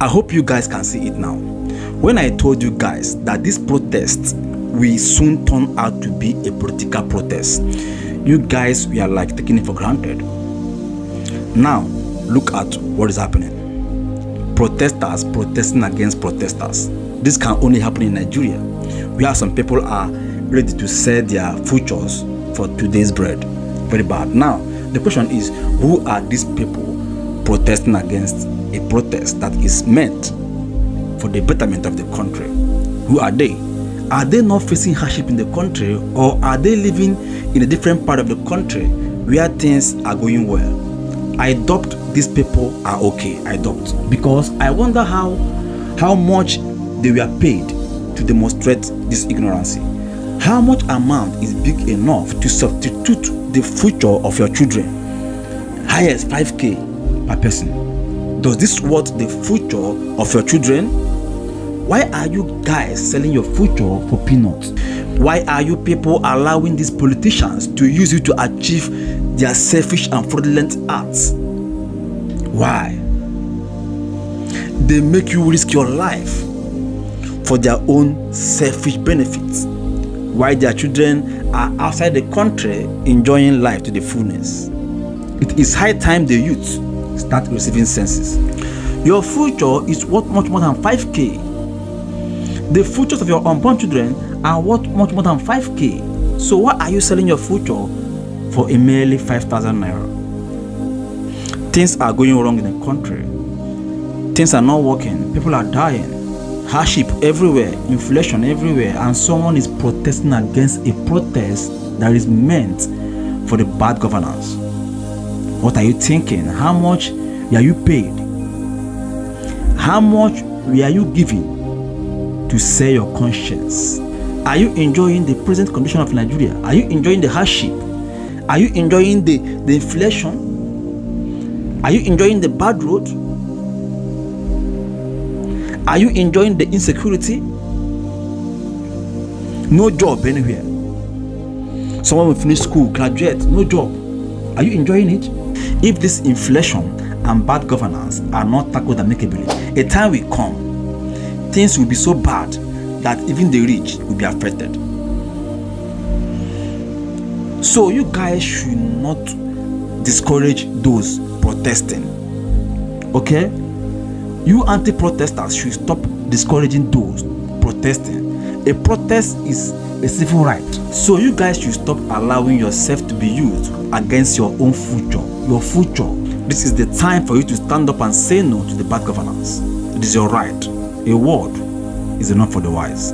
I hope you guys can see it now. When I told you guys that this protest will soon turn out to be a political protest, you guys were like taking it for granted. Now, look at what is happening. Protesters protesting against protesters. This can only happen in Nigeria, where some people are ready to sell their futures for today's bread. Very bad. Now, the question is who are these people protesting against a protest that is meant for the betterment of the country? Who are they? Are they not facing hardship in the country or are they living in a different part of the country where things are going well? I doubt these people are okay. I doubt because I wonder how how much they were paid to demonstrate this ignorance. How much amount is big enough to substitute the future of your children? Highest 5k per person. Does this worth the future of your children? Why are you guys selling your future for peanuts? Why are you people allowing these politicians to use you to achieve their selfish and fraudulent acts? Why? They make you risk your life for their own selfish benefits while their children are outside the country enjoying life to the fullness. It is high time the youth start receiving senses. Your future is worth much more than 5k. The futures of your unborn children are worth much more than 5k. So why are you selling your future for a merely 5,000 naira? Things are going wrong in the country. Things are not working. People are dying hardship everywhere, inflation everywhere, and someone is protesting against a protest that is meant for the bad governance. What are you thinking? How much are you paid? How much were you giving to sell your conscience? Are you enjoying the present condition of Nigeria? Are you enjoying the hardship? Are you enjoying the, the inflation? Are you enjoying the bad road? Are you enjoying the insecurity? No job anywhere. Someone will finish school, graduate, no job. Are you enjoying it? If this inflation and bad governance are not tackled amicably, a time will come, things will be so bad that even the rich will be affected. So you guys should not discourage those protesting. Okay? You anti-protesters should stop discouraging those protesting. A protest is a civil right. So you guys should stop allowing yourself to be used against your own future. Your future. This is the time for you to stand up and say no to the bad governance. It is your right. A word is enough for the wise.